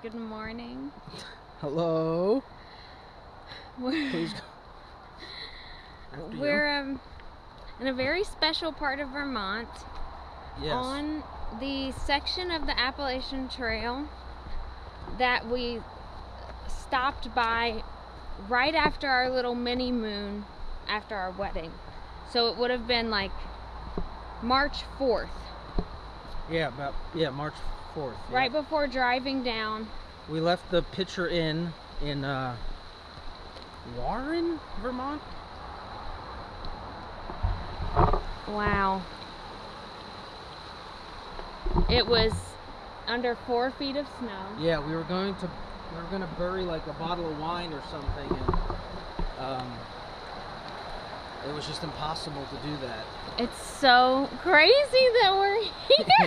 Good morning. Hello. We're, Please go. We're um, in a very special part of Vermont yes. on the section of the Appalachian Trail that we stopped by right after our little mini moon after our wedding. So it would have been like March 4th, Yeah, about yeah March fourth. right before driving down. We left the Pitcher Inn in uh, Warren, Vermont. Wow. It was under four feet of snow. Yeah, we were going to we were going to bury like a bottle of wine or something, was just impossible to do that. It's so crazy that we're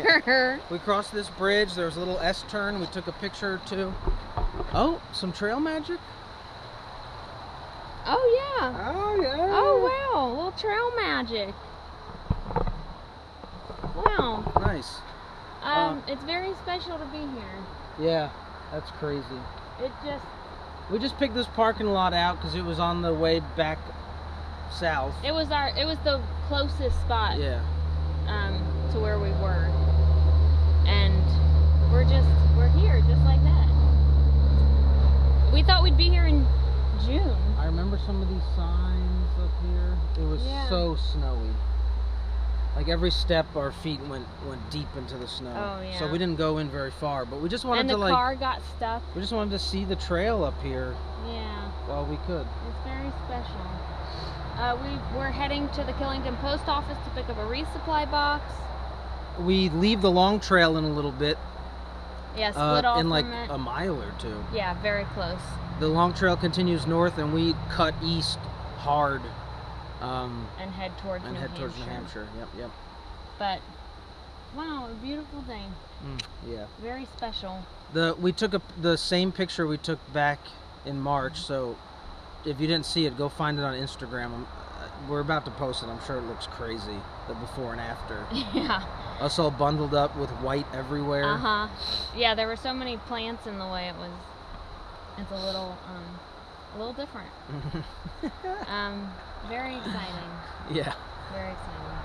here. We crossed this bridge. There was a little S turn. We took a picture or two. Oh, some trail magic. oh yeah. Oh yeah. Oh wow, little trail magic. Wow. Nice. Um, it's very special to be here. Yeah, that's crazy. It just We just picked this parking lot out because it was on the way back south. it was our it was the closest spot Yeah. um to where we were. And we're just we're here just like that. We thought we'd be here in June. I remember some of these signs up here. It was Yeah. so snowy. Like every step, our feet went went deep into the snow. Oh, yeah. So we didn't go in very far, but we just wanted And to the like car got stuck. we just wanted to see the trail up here Yeah. While we could. It's very special. Uh, we we're heading to the Killington post office to pick up a resupply box. We leave the long trail in a little bit, Yeah, split uh, off in like it. a mile or two. yeah, very close. The long trail continues north, and we cut east hard, um, And head towards and New head Hampshire. towards New Hampshire. Yep, yep. But wow, a beautiful day. Mm, yeah. Very special. The we took a, the same picture we took back in March. So if you didn't see it, go find it on Instagram. I'm, uh, we're about to post it. I'm sure it looks crazy the before and after. yeah. Us all bundled up with white everywhere. Uh huh. Yeah, there were so many plants in the way. It was. It's a little um, a little different. Um, very exciting. yeah. Very exciting.